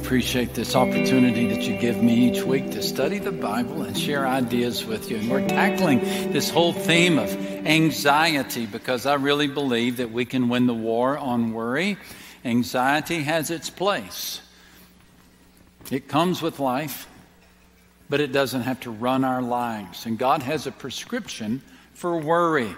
appreciate this opportunity that you give me each week to study the Bible and share ideas with you. And we're tackling this whole theme of anxiety because I really believe that we can win the war on worry. Anxiety has its place, it comes with life, but it doesn't have to run our lives. And God has a prescription for worry.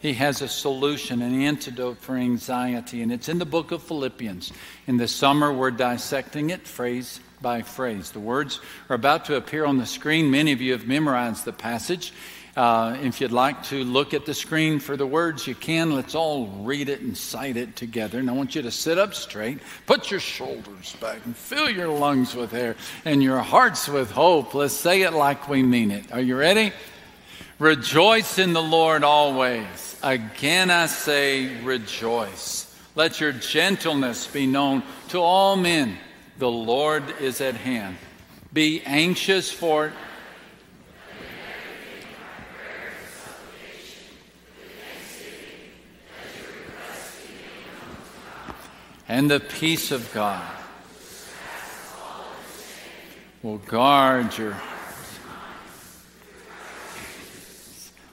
He has a solution, an antidote for anxiety, and it's in the book of Philippians. In the summer, we're dissecting it phrase by phrase. The words are about to appear on the screen. Many of you have memorized the passage. Uh, if you'd like to look at the screen for the words, you can. Let's all read it and cite it together. And I want you to sit up straight, put your shoulders back, and fill your lungs with air and your hearts with hope. Let's say it like we mean it. Are you ready? Rejoice in the Lord always. Again I say, rejoice. Let your gentleness be known to all men. The Lord is at hand. Be anxious for and the peace of God will guard your hearts.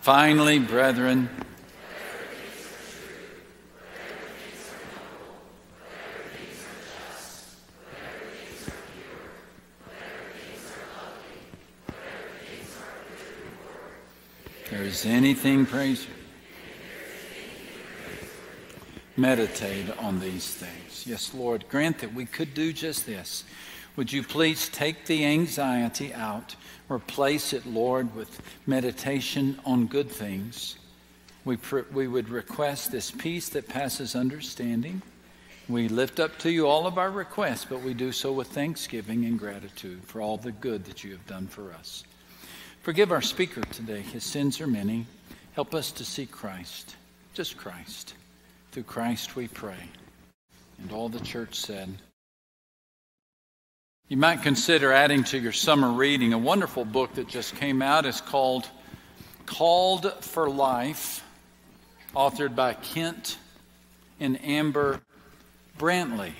Finally, brethren, there's anything praiseworthy, meditate on these things. Yes, Lord, grant that we could do just this. Would you please take the anxiety out, replace it, Lord, with meditation on good things? We, pr- we would request this peace that passes understanding. We lift up to you all of our requests, but we do so with thanksgiving and gratitude for all the good that you have done for us. Forgive our speaker today. His sins are many. Help us to see Christ, just Christ. Through Christ we pray. And all the church said, you might consider adding to your summer reading a wonderful book that just came out. It's called Called for Life, authored by Kent and Amber Brantly.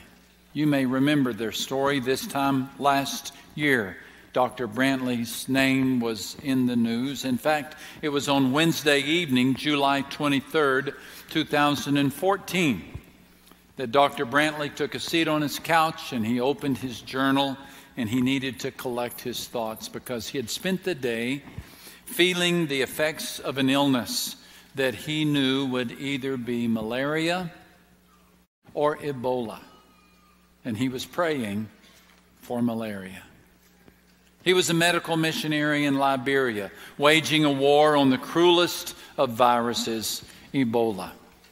You may remember their story this time last year. Dr. Brantly's name was in the news. In fact, it was on Wednesday evening, July 23rd, 2014, that Dr. Brantly took a seat on his couch and he opened his journal and he needed to collect his thoughts because he had spent the day feeling the effects of an illness that he knew would either be malaria or Ebola. And he was praying for malaria. He was a medical missionary in Liberia, waging a war on the cruelest of viruses, Ebola.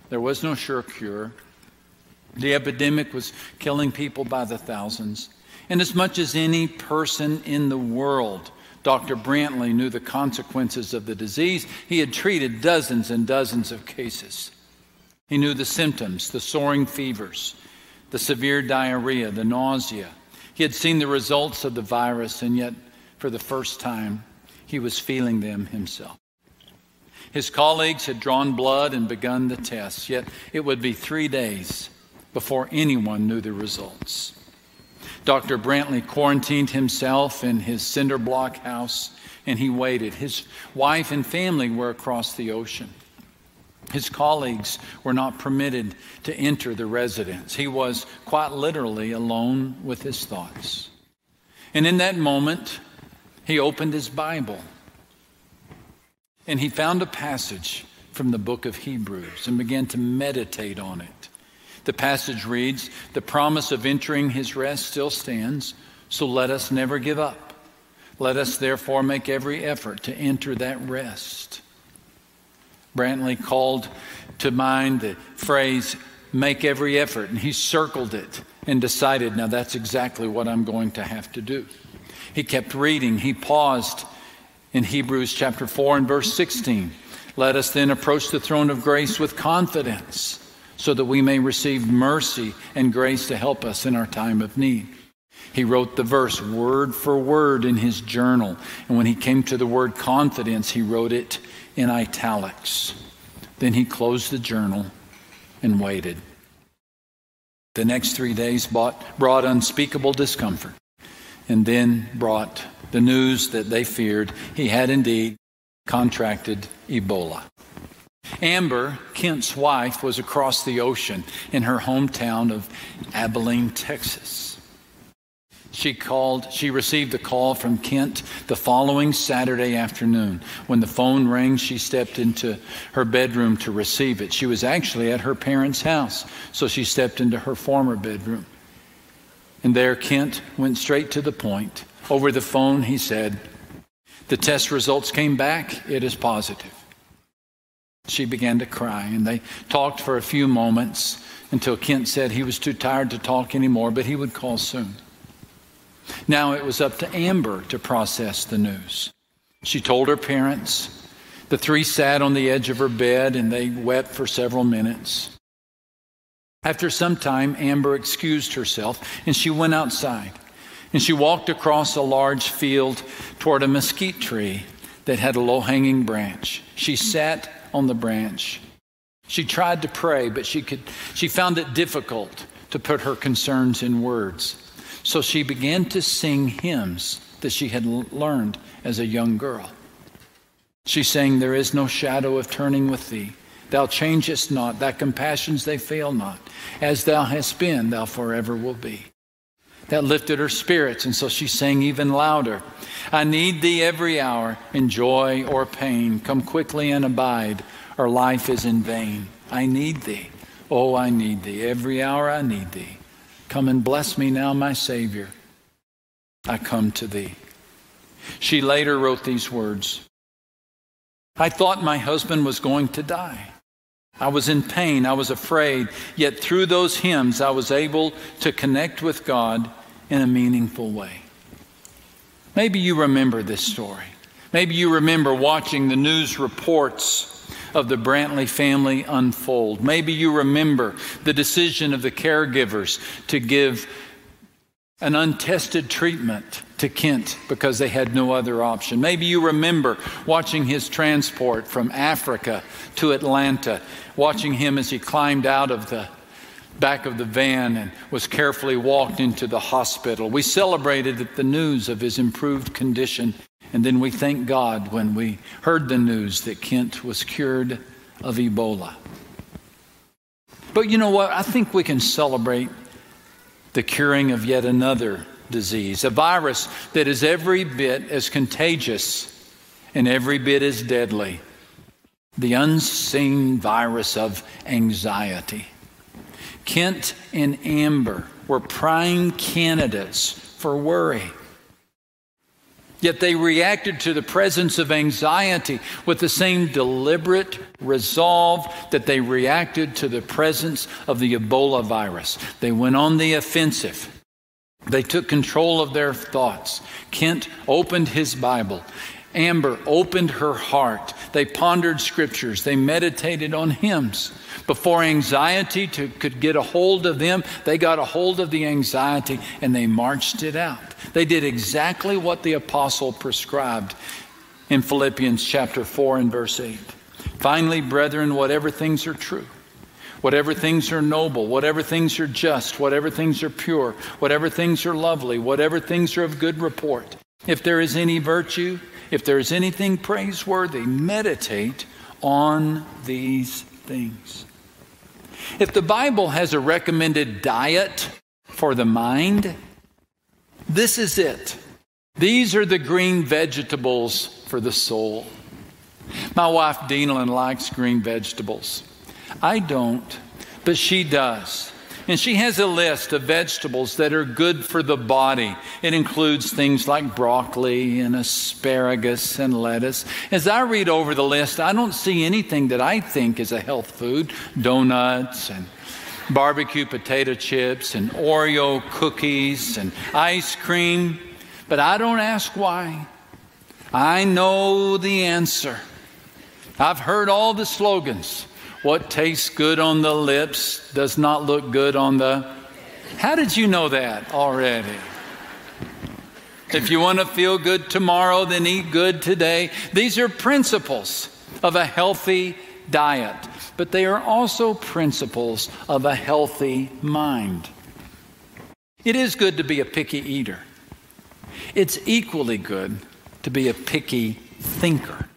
There was no sure cure. The epidemic was killing people by the thousands. And as much as any person in the world, Dr. Brantly knew the consequences of the disease. He had treated dozens and dozens of cases. He knew the symptoms, the soaring fevers, the severe diarrhea, the nausea, he had seen the results of the virus, and yet, for the first time, he was feeling them himself. His colleagues had drawn blood and begun the tests, yet it would be three days before anyone knew the results. Dr. Brantly quarantined himself in his cinder block house and he waited. His wife and family were across the ocean. His colleagues were not permitted to enter the residence. He was quite literally alone with his thoughts. And in that moment, he opened his Bible and he found a passage from the book of Hebrews and began to meditate on it. The passage reads The promise of entering his rest still stands, so let us never give up. Let us therefore make every effort to enter that rest. Brantly called to mind the phrase, make every effort, and he circled it and decided, now that's exactly what I'm going to have to do. He kept reading. He paused in Hebrews chapter 4 and verse 16. Let us then approach the throne of grace with confidence so that we may receive mercy and grace to help us in our time of need. He wrote the verse word for word in his journal. And when he came to the word confidence, he wrote it in italics. Then he closed the journal and waited. The next three days brought, brought unspeakable discomfort and then brought the news that they feared he had indeed contracted Ebola. Amber, Kent's wife, was across the ocean in her hometown of Abilene, Texas. She called, she received a call from Kent the following Saturday afternoon. When the phone rang, she stepped into her bedroom to receive it. She was actually at her parents' house, so she stepped into her former bedroom. And there, Kent went straight to the point. Over the phone, he said, The test results came back. It is positive. She began to cry, and they talked for a few moments until Kent said he was too tired to talk anymore, but he would call soon. Now it was up to Amber to process the news. She told her parents. The three sat on the edge of her bed and they wept for several minutes. After some time, Amber excused herself and she went outside. And she walked across a large field toward a mesquite tree that had a low hanging branch. She sat on the branch. She tried to pray, but she, could, she found it difficult to put her concerns in words. So she began to sing hymns that she had learned as a young girl. She sang, There is no shadow of turning with thee. Thou changest not, thy compassions they fail not. As thou hast been, thou forever will be. That lifted her spirits, and so she sang even louder. I need thee every hour, in joy or pain. Come quickly and abide, or life is in vain. I need thee. Oh, I need thee. Every hour I need thee. Come and bless me now, my Savior. I come to thee. She later wrote these words I thought my husband was going to die. I was in pain. I was afraid. Yet through those hymns, I was able to connect with God in a meaningful way. Maybe you remember this story. Maybe you remember watching the news reports of the Brantly family unfold. Maybe you remember the decision of the caregivers to give an untested treatment to Kent because they had no other option. Maybe you remember watching his transport from Africa to Atlanta, watching him as he climbed out of the back of the van and was carefully walked into the hospital. We celebrated the news of his improved condition and then we thank God when we heard the news that Kent was cured of Ebola. But you know what? I think we can celebrate the curing of yet another disease, a virus that is every bit as contagious and every bit as deadly the unseen virus of anxiety. Kent and Amber were prime candidates for worry. Yet they reacted to the presence of anxiety with the same deliberate resolve that they reacted to the presence of the Ebola virus. They went on the offensive. They took control of their thoughts. Kent opened his Bible. Amber opened her heart. They pondered scriptures. They meditated on hymns. Before anxiety to, could get a hold of them, they got a hold of the anxiety and they marched it out. They did exactly what the apostle prescribed in Philippians chapter 4 and verse 8. Finally, brethren, whatever things are true, whatever things are noble, whatever things are just, whatever things are pure, whatever things are lovely, whatever things are of good report, if there is any virtue, if there is anything praiseworthy, meditate on these things. If the Bible has a recommended diet for the mind, this is it. These are the green vegetables for the soul. My wife, Denalyn, likes green vegetables. I don't, but she does. And she has a list of vegetables that are good for the body. It includes things like broccoli and asparagus and lettuce. As I read over the list, I don't see anything that I think is a health food donuts and barbecue potato chips and Oreo cookies and ice cream. But I don't ask why. I know the answer. I've heard all the slogans. What tastes good on the lips does not look good on the. How did you know that already? If you want to feel good tomorrow, then eat good today. These are principles of a healthy diet, but they are also principles of a healthy mind. It is good to be a picky eater. It's equally good to be a picky thinker.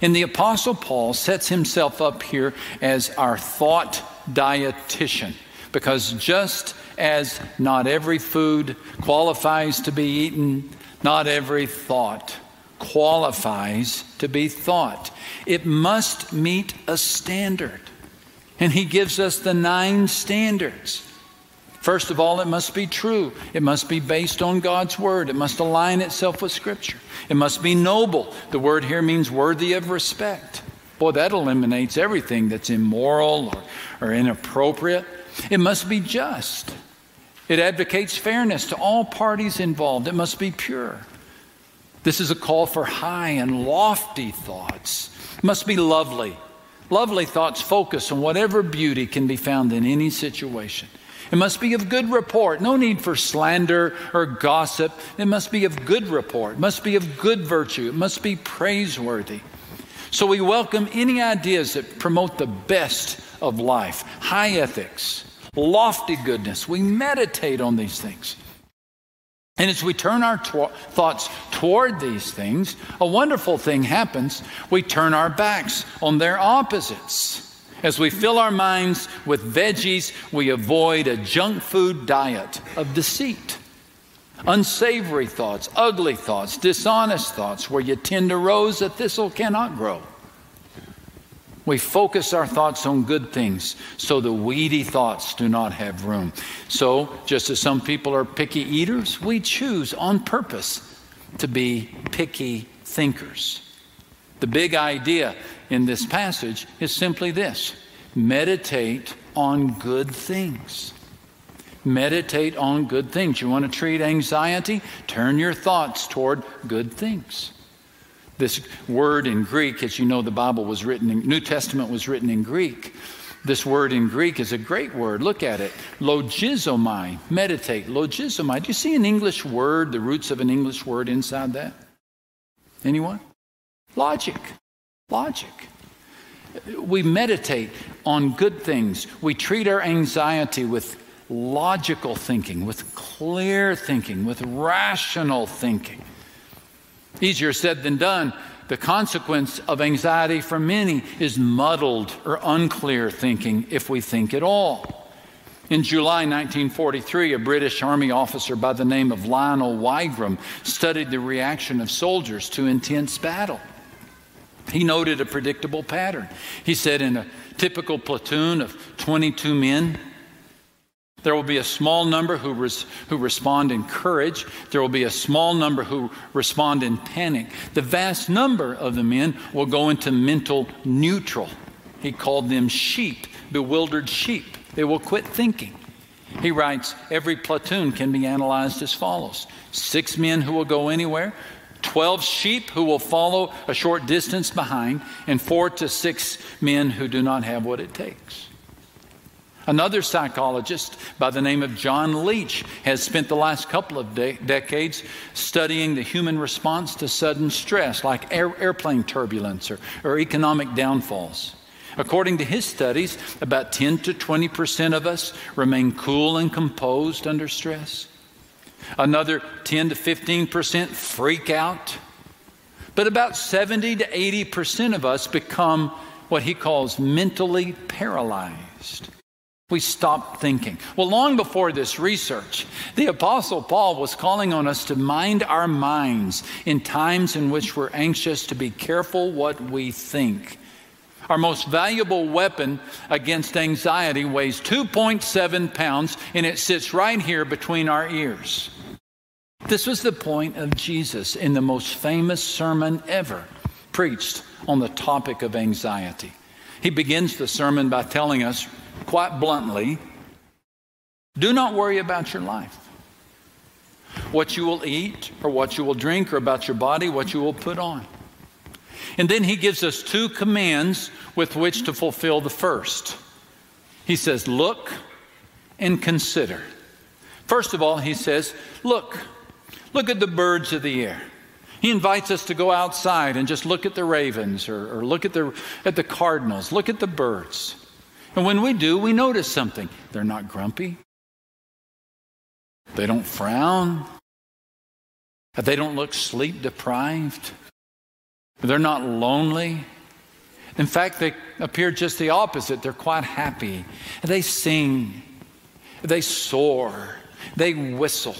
And the Apostle Paul sets himself up here as our thought dietitian because just as not every food qualifies to be eaten, not every thought qualifies to be thought. It must meet a standard. And he gives us the nine standards. First of all, it must be true. It must be based on God's word. It must align itself with Scripture. It must be noble. The word here means worthy of respect. Boy, that eliminates everything that's immoral or, or inappropriate. It must be just. It advocates fairness to all parties involved. It must be pure. This is a call for high and lofty thoughts. It must be lovely. Lovely thoughts focus on whatever beauty can be found in any situation. It must be of good report. No need for slander or gossip. It must be of good report. It must be of good virtue. It must be praiseworthy. So we welcome any ideas that promote the best of life, high ethics, lofty goodness. We meditate on these things. And as we turn our thoughts toward these things, a wonderful thing happens. We turn our backs on their opposites. As we fill our minds with veggies, we avoid a junk food diet of deceit, unsavory thoughts, ugly thoughts, dishonest thoughts, where you tend to rose, a thistle cannot grow. We focus our thoughts on good things so the weedy thoughts do not have room. So, just as some people are picky eaters, we choose on purpose to be picky thinkers. The big idea in this passage is simply this meditate on good things. Meditate on good things. You want to treat anxiety? Turn your thoughts toward good things. This word in Greek, as you know, the Bible was written in, New Testament was written in Greek. This word in Greek is a great word. Look at it. Logizomai, meditate. Logizomai. Do you see an English word, the roots of an English word inside that? Anyone? Logic. Logic. We meditate on good things. We treat our anxiety with logical thinking, with clear thinking, with rational thinking. Easier said than done. The consequence of anxiety for many is muddled or unclear thinking if we think at all. In July 1943, a British Army officer by the name of Lionel Wigram studied the reaction of soldiers to intense battle. He noted a predictable pattern. He said, in a typical platoon of 22 men, there will be a small number who, res- who respond in courage. There will be a small number who respond in panic. The vast number of the men will go into mental neutral. He called them sheep, bewildered sheep. They will quit thinking. He writes every platoon can be analyzed as follows six men who will go anywhere, 12 sheep who will follow a short distance behind, and four to six men who do not have what it takes. Another psychologist by the name of John Leach has spent the last couple of de- decades studying the human response to sudden stress, like air- airplane turbulence or, or economic downfalls. According to his studies, about 10 to 20 percent of us remain cool and composed under stress. Another 10 to 15 percent freak out. But about 70 to 80 percent of us become what he calls mentally paralyzed. We stop thinking. Well, long before this research, the Apostle Paul was calling on us to mind our minds in times in which we're anxious to be careful what we think. Our most valuable weapon against anxiety weighs 2.7 pounds and it sits right here between our ears. This was the point of Jesus in the most famous sermon ever preached on the topic of anxiety. He begins the sermon by telling us quite bluntly do not worry about your life. What you will eat, or what you will drink, or about your body, what you will put on. And then he gives us two commands with which to fulfill the first. He says, Look and consider. First of all, he says, Look, look at the birds of the air. He invites us to go outside and just look at the ravens or, or look at the, at the cardinals, look at the birds. And when we do, we notice something. They're not grumpy, they don't frown, they don't look sleep deprived, they're not lonely. In fact, they appear just the opposite. They're quite happy. They sing, they soar, they whistle.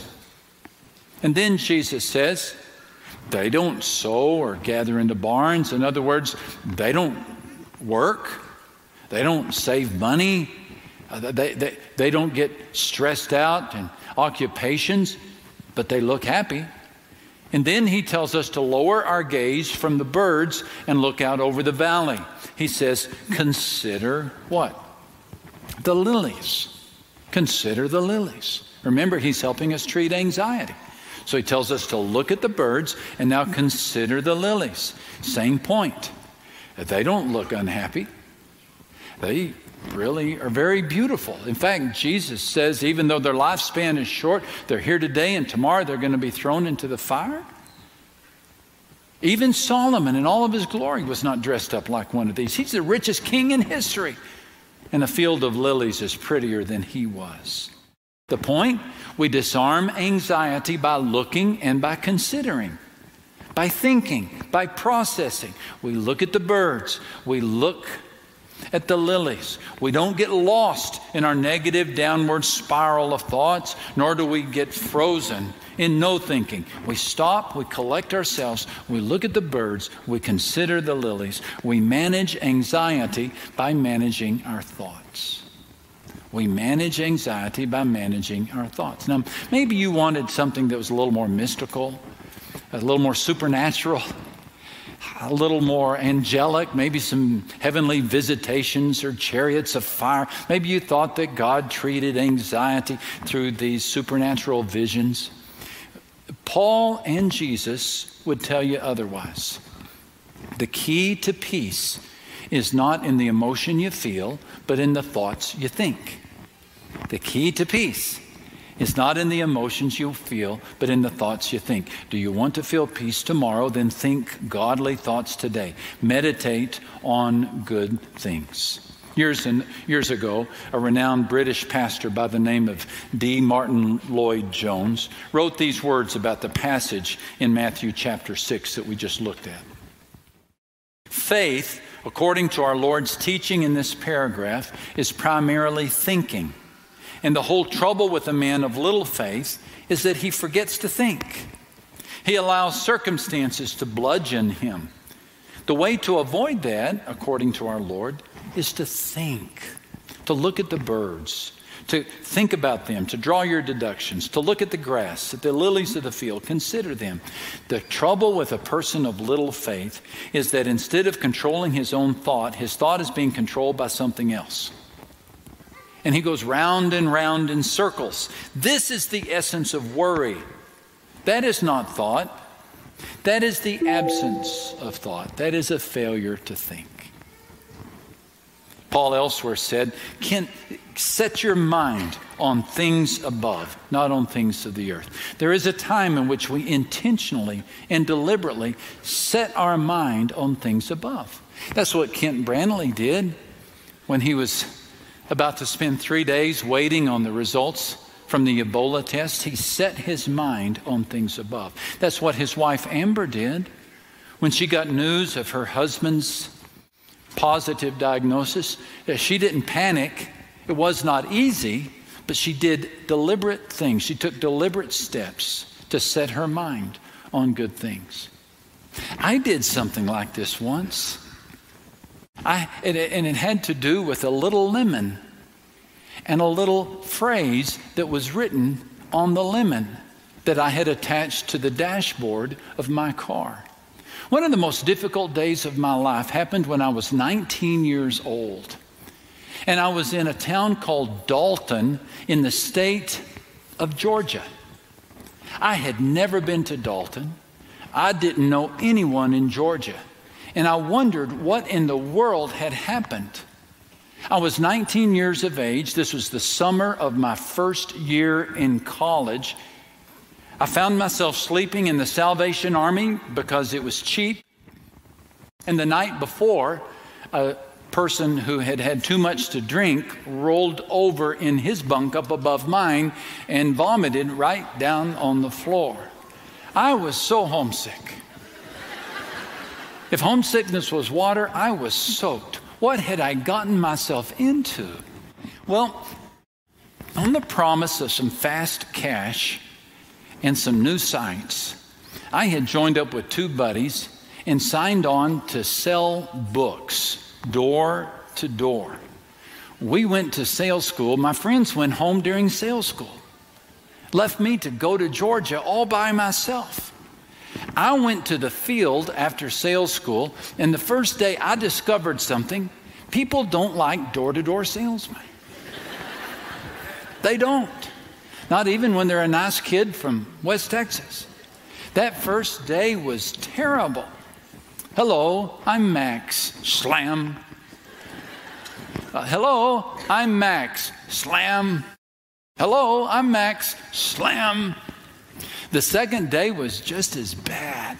And then Jesus says, they don't sow or gather into barns. In other words, they don't work, they don't save money, uh, they, they, they don't get stressed out in occupations, but they look happy. And then he tells us to lower our gaze from the birds and look out over the valley. He says, Consider what? The lilies. Consider the lilies. Remember, he's helping us treat anxiety. So he tells us to look at the birds and now consider the lilies. Same point. They don't look unhappy. They really are very beautiful. In fact, Jesus says even though their lifespan is short, they're here today and tomorrow they're going to be thrown into the fire. Even Solomon in all of his glory was not dressed up like one of these. He's the richest king in history. And a field of lilies is prettier than he was. The point? We disarm anxiety by looking and by considering, by thinking, by processing. We look at the birds, we look at the lilies. We don't get lost in our negative downward spiral of thoughts, nor do we get frozen in no thinking. We stop, we collect ourselves, we look at the birds, we consider the lilies, we manage anxiety by managing our thoughts. We manage anxiety by managing our thoughts. Now, maybe you wanted something that was a little more mystical, a little more supernatural, a little more angelic, maybe some heavenly visitations or chariots of fire. Maybe you thought that God treated anxiety through these supernatural visions. Paul and Jesus would tell you otherwise. The key to peace is not in the emotion you feel, but in the thoughts you think. The key to peace is not in the emotions you feel, but in the thoughts you think. Do you want to feel peace tomorrow? Then think godly thoughts today. Meditate on good things. Years, and, years ago, a renowned British pastor by the name of D. Martyn Lloyd-Jones wrote these words about the passage in Matthew chapter 6 that we just looked at. Faith, according to our Lord's teaching in this paragraph, is primarily thinking. And the whole trouble with a man of little faith is that he forgets to think. He allows circumstances to bludgeon him. The way to avoid that, according to our Lord, is to think, to look at the birds, to think about them, to draw your deductions, to look at the grass, at the lilies of the field, consider them. The trouble with a person of little faith is that instead of controlling his own thought, his thought is being controlled by something else and he goes round and round in circles. This is the essence of worry. That is not thought. That is the absence of thought. That is a failure to think. Paul elsewhere said, Can set your mind on things above, not on things of the earth. There is a time in which we intentionally and deliberately set our mind on things above. That's what Kent Brantly did when he was about to spend three days waiting on the results from the Ebola test, he set his mind on things above. That's what his wife Amber did when she got news of her husband's positive diagnosis. Uh, she didn't panic. It was not easy, but she did deliberate things. She took deliberate steps to set her mind on good things. I did something like this once. I, it, and it had to do with a little lemon and a little phrase that was written on the lemon that I had attached to the dashboard of my car. One of the most difficult days of my life happened when I was 19 years old. And I was in a town called Dalton in the state of Georgia. I had never been to Dalton. I didn't know anyone in Georgia. And I wondered what in the world had happened. I was 19 years of age. This was the summer of my first year in college. I found myself sleeping in the Salvation Army because it was cheap. And the night before, a person who had had too much to drink rolled over in his bunk up above mine and vomited right down on the floor. I was so homesick. If homesickness was water, I was soaked. What had I gotten myself into? Well, on the promise of some fast cash, and some new sites, I had joined up with two buddies and signed on to sell books door to door. We went to sales school. My friends went home during sales school, left me to go to Georgia all by myself. I went to the field after sales school, and the first day I discovered something people don't like door to door salesmen. they don't. Not even when they're a nice kid from West Texas. That first day was terrible. Hello, I'm Max. Slam. Uh, hello, I'm Max. Slam. Hello, I'm Max. Slam. The second day was just as bad.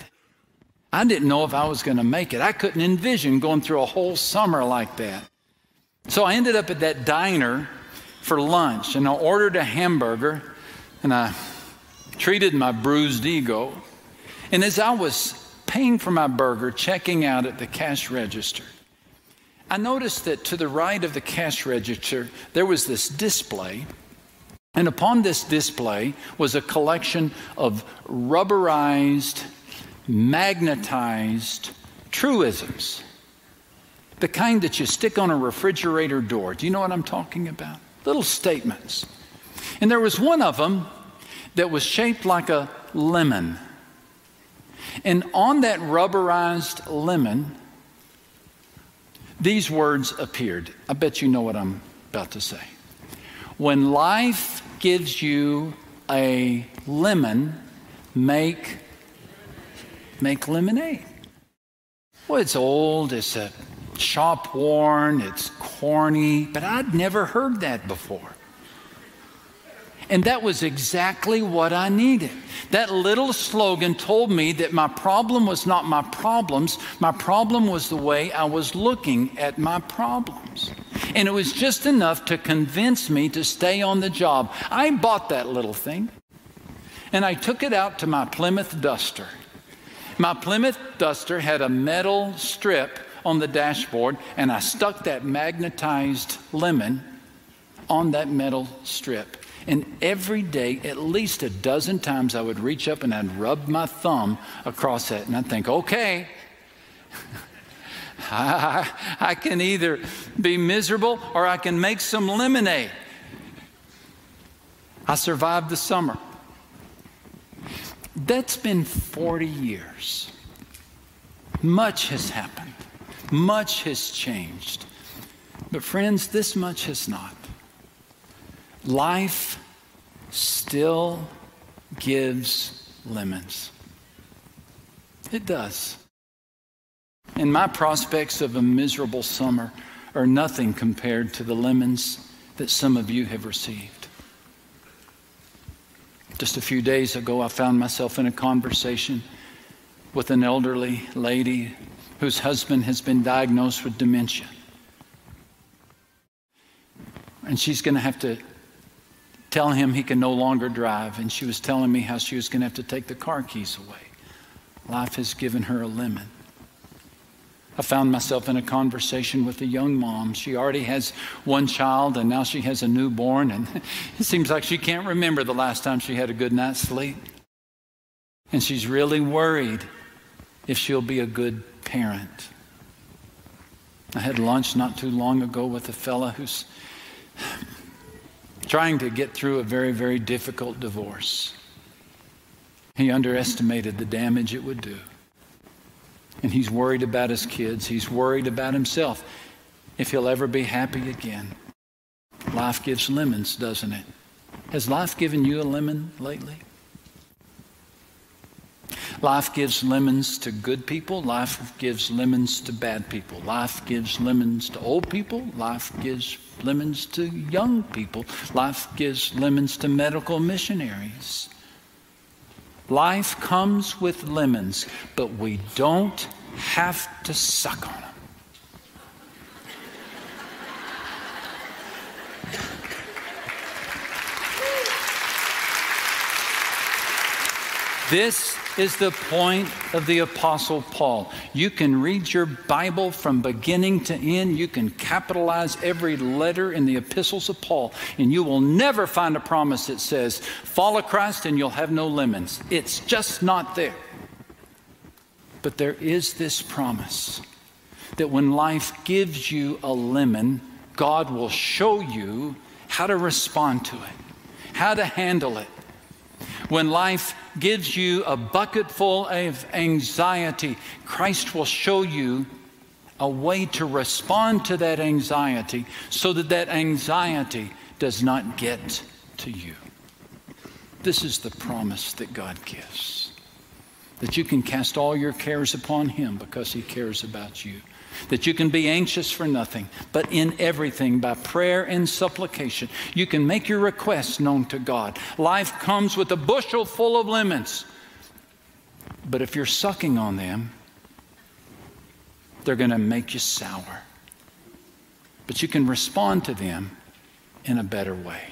I didn't know if I was going to make it. I couldn't envision going through a whole summer like that. So I ended up at that diner for lunch and I ordered a hamburger and I treated my bruised ego. And as I was paying for my burger, checking out at the cash register, I noticed that to the right of the cash register, there was this display. And upon this display was a collection of rubberized, magnetized truisms. The kind that you stick on a refrigerator door. Do you know what I'm talking about? little statements. And there was one of them that was shaped like a lemon. And on that rubberized lemon, these words appeared. I bet you know what I'm about to say. When life gives you a lemon, make make lemonade. Well, it's old, it's a shop worn, it's corny, but I'd never heard that before. And that was exactly what I needed. That little slogan told me that my problem was not my problems, my problem was the way I was looking at my problems. And it was just enough to convince me to stay on the job. I bought that little thing and I took it out to my Plymouth Duster. My Plymouth Duster had a metal strip on the dashboard, and I stuck that magnetized lemon on that metal strip. And every day, at least a dozen times, I would reach up and I'd rub my thumb across that, and I'd think, okay. I, I can either be miserable or I can make some lemonade. I survived the summer. That's been 40 years. Much has happened. Much has changed. But, friends, this much has not. Life still gives lemons. It does. And my prospects of a miserable summer are nothing compared to the lemons that some of you have received. Just a few days ago, I found myself in a conversation with an elderly lady whose husband has been diagnosed with dementia. And she's going to have to tell him he can no longer drive. And she was telling me how she was going to have to take the car keys away. Life has given her a lemon. I found myself in a conversation with a young mom. She already has one child and now she has a newborn, and it seems like she can't remember the last time she had a good night's sleep. And she's really worried if she'll be a good parent. I had lunch not too long ago with a fella who's trying to get through a very, very difficult divorce. He underestimated the damage it would do. And he's worried about his kids. He's worried about himself if he'll ever be happy again. Life gives lemons, doesn't it? Has life given you a lemon lately? Life gives lemons to good people. Life gives lemons to bad people. Life gives lemons to old people. Life gives lemons to young people. Life gives lemons to medical missionaries. Life comes with lemons, but we don't have to suck on them. This is the point of the Apostle Paul. You can read your Bible from beginning to end. You can capitalize every letter in the epistles of Paul, and you will never find a promise that says, Follow Christ and you'll have no lemons. It's just not there. But there is this promise that when life gives you a lemon, God will show you how to respond to it, how to handle it. When life gives you a bucket full of anxiety, Christ will show you a way to respond to that anxiety so that that anxiety does not get to you. This is the promise that God gives that you can cast all your cares upon Him because He cares about you that you can be anxious for nothing, but in everything by prayer and supplication. You can make your requests known to God. Life comes with a bushel full of lemons, but if you're sucking on them, they're going to make you sour. But you can respond to them in a better way.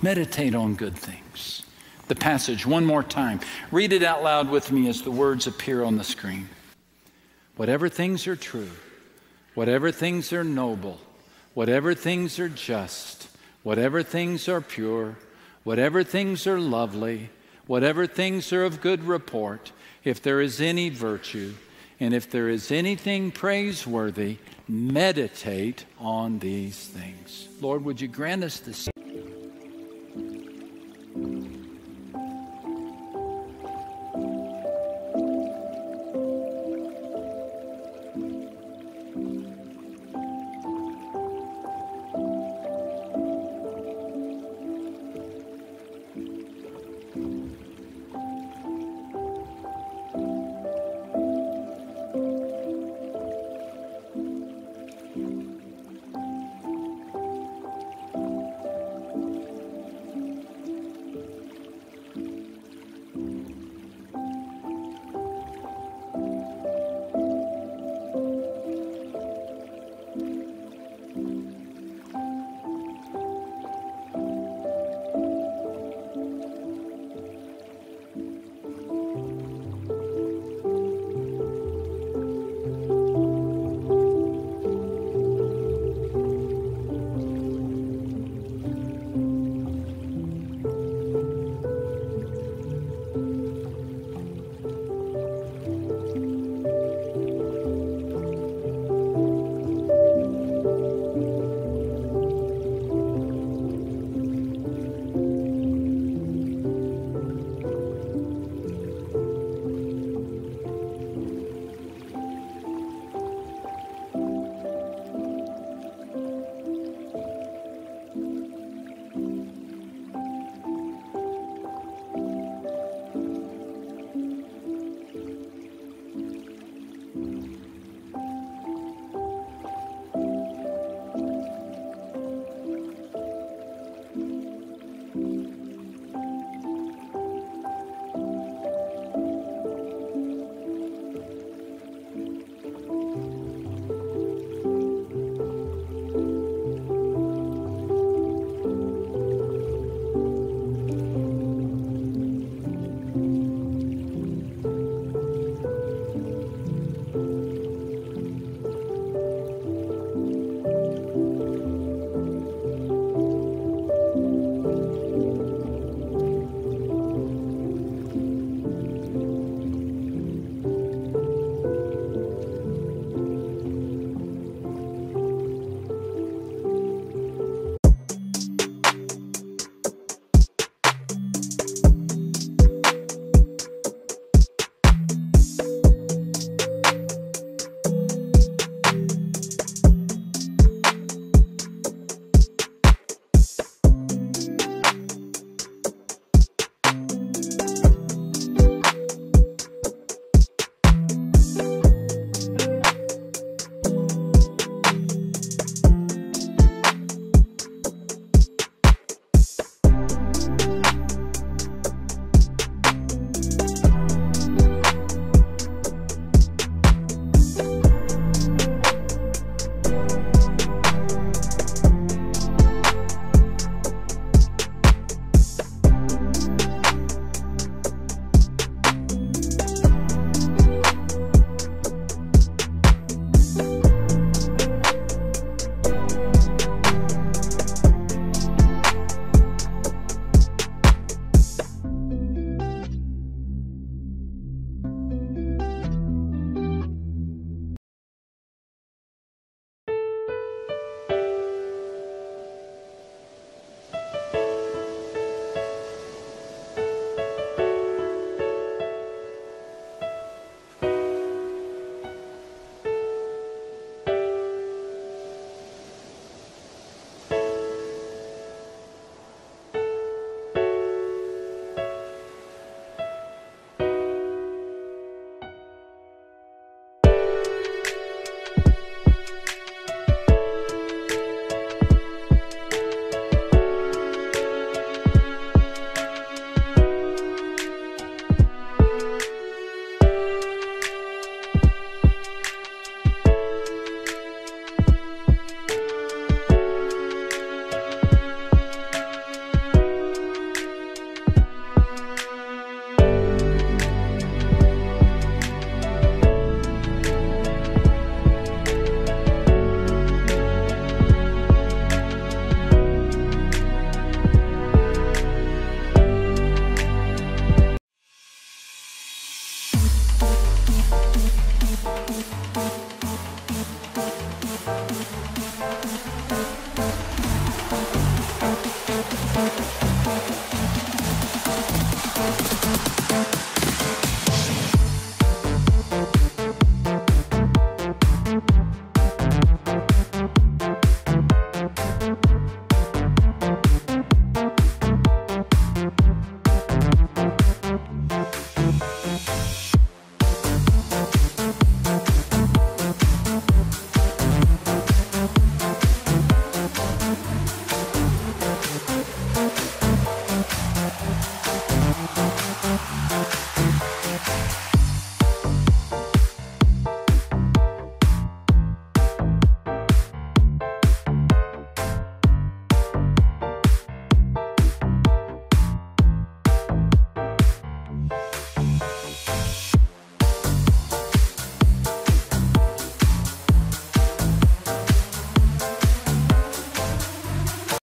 Meditate on good things. The passage, one more time. Read it out loud with me as the words appear on the screen. Whatever things are true whatever things are noble, whatever things are just, whatever things are pure, whatever things are lovely, whatever things are of good report, if there is any virtue, and if there is anything praiseworthy, meditate on these things. Lord, would you grant us this?